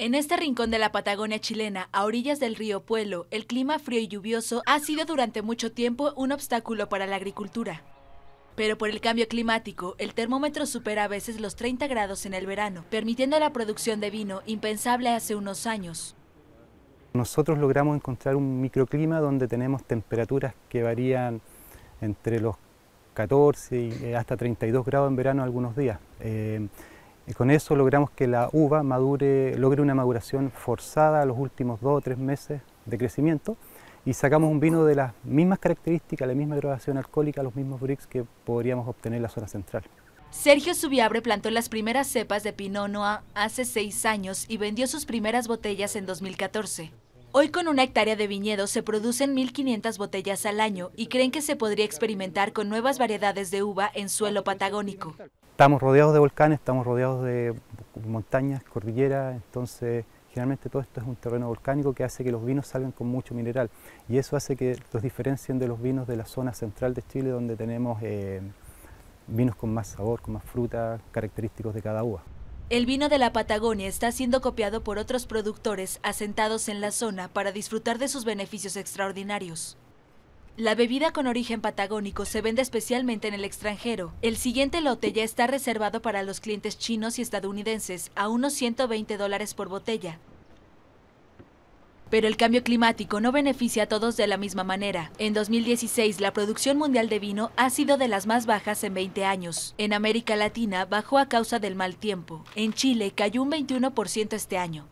En este rincón de la Patagonia chilena, a orillas del río Puelo, el clima frío y lluvioso ha sido durante mucho tiempo un obstáculo para la agricultura. Pero por el cambio climático, el termómetro supera a veces los 30 grados en el verano, permitiendo la producción de vino impensable hace unos años. Nosotros logramos encontrar un microclima donde tenemos temperaturas que varían entre los 14 y hasta 32 grados en verano algunos días. Eh, y con eso logramos que la uva madure, logre una maduración forzada a los últimos dos o tres meses de crecimiento y sacamos un vino de las mismas características, la misma graduación alcohólica, los mismos bricks que podríamos obtener en la zona central. Sergio Subiabre plantó las primeras cepas de Pinot Noir hace seis años y vendió sus primeras botellas en 2014. Hoy con una hectárea de viñedos se producen 1.500 botellas al año y creen que se podría experimentar con nuevas variedades de uva en suelo patagónico. Estamos rodeados de volcanes, estamos rodeados de montañas, cordilleras, entonces generalmente todo esto es un terreno volcánico que hace que los vinos salgan con mucho mineral y eso hace que los diferencien de los vinos de la zona central de Chile donde tenemos eh, vinos con más sabor, con más fruta, característicos de cada uva. El vino de la Patagonia está siendo copiado por otros productores asentados en la zona para disfrutar de sus beneficios extraordinarios. La bebida con origen patagónico se vende especialmente en el extranjero. El siguiente lote ya está reservado para los clientes chinos y estadounidenses a unos 120 dólares por botella. Pero el cambio climático no beneficia a todos de la misma manera. En 2016, la producción mundial de vino ha sido de las más bajas en 20 años. En América Latina bajó a causa del mal tiempo. En Chile cayó un 21% este año.